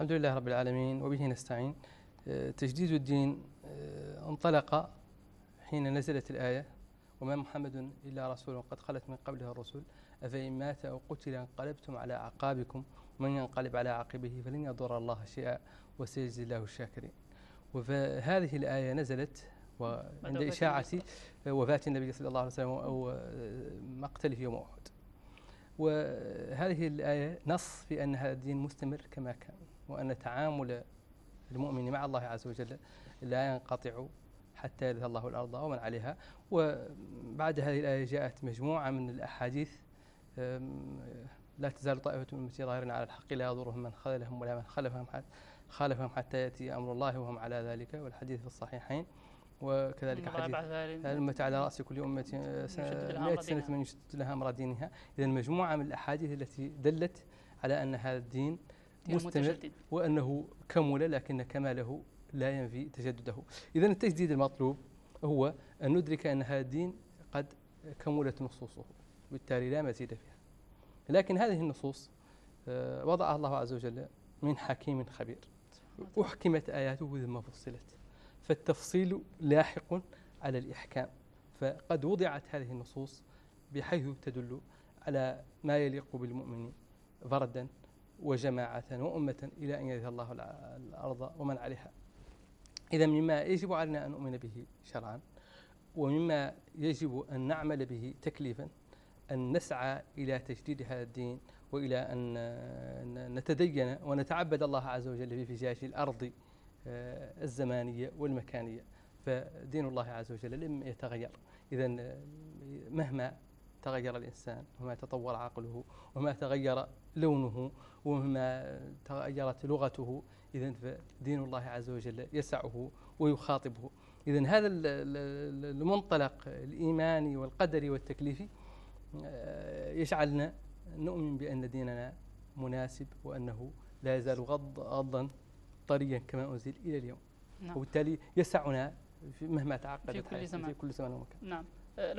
الحمد لله رب العالمين وبه نستعين. آه، تجديد الدين آه، انطلق حين نزلت الآية وما محمد إلا رسول قد خلت من قبله الرسل. أفإن مات أو قتل انقلبتم على أعقابكم. ومن ينقلب على عقبه فلن يضر الله شيئا وسيجزي الله الشاكرين. وهذه الآية نزلت وعند إشاعة وفاة النبي صلى الله عليه وسلم أو مقتله يوم أحد. وهذه الآية نص في أن هذا الدين مستمر كما كان وأن تعامل المؤمن مع الله عز وجل لا ينقطع حتى يرث الله الأرض ومن عليها. وبعد هذه الآية جاءت مجموعة من الأحاديث لا تزال طائفة من أمتي ظاهرين على الحق لا يضرهم من خذلهم ولا من خلفهم حتى خالفهم حتى يأتي أمر الله وهم على ذلك والحديث في الصحيحين. وكذلك حديث الأمة على رأس كل أمة؟ مئة سنة من يشتت لها أمر دينها. إذا مجموعة من الأحاديث التي دلت على أن هذا الدين مستمر وأنه كمل لكن كماله لا ينفي تجدده إذا التجديد المطلوب هو أن ندرك أن هذا الدين قد كملت نصوصه. بالتالي لا مزيد فيها. لكن هذه النصوص آه، وضعها الله عز وجل من حكيم خبير. أحكمت آياته ثم فصلت. فالتفصيل لاحق على الإحكام. فقد وضعت هذه النصوص بحيث تدل على ما يليق بالمؤمن فردا وجماعة وأمة إلى أن يرث الله الأرض ومن عليها. إذا مما يجب علينا أن نؤمن به شرعا ومما يجب أن نعمل به تكليفا أن نسعى إلى تجديد هذا الدين وإلى أن نتدين ونتعبد الله عز وجل في فجاج الأرض الزمانية والمكانية. فدين الله عز وجل لم يتغير. إذا آه، مهما تغير الإنسان وما تطور عقله وما تغير لونه وما تغيرت لغته إذا فدين الله عز وجل يسعه ويخاطبه. إذا هذا المنطلق الإيماني والقدري والتكليفي آه، يجعلنا نؤمن بأن ديننا مناسب وأنه لا يزال غض غضا طريا كما أنزل إلى اليوم. نعم. وبالتالي يسعنا مهما تعقدت في كل زمان في كل زمان ومكان. نعم. أه،